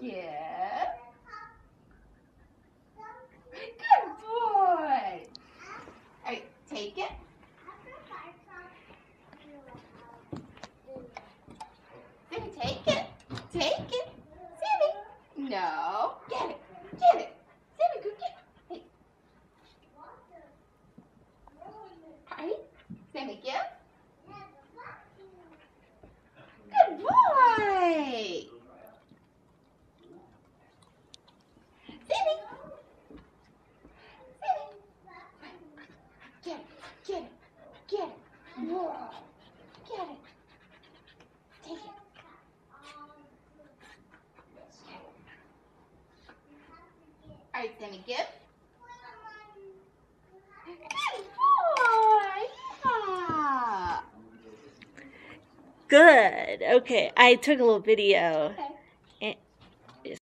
Give. Good boy. Take it. Take it. Take it. Sammy. No. Get it. Get it. Sammy, go get it. Hey. All right. Sammy, give. Good boy. Sammy. Sammy. Get it. Get it. Get it. Whoa. Get it. Take it. All right, Sammy, give. Good boy. Yeah. Good. Okay, I took a little video. Okay.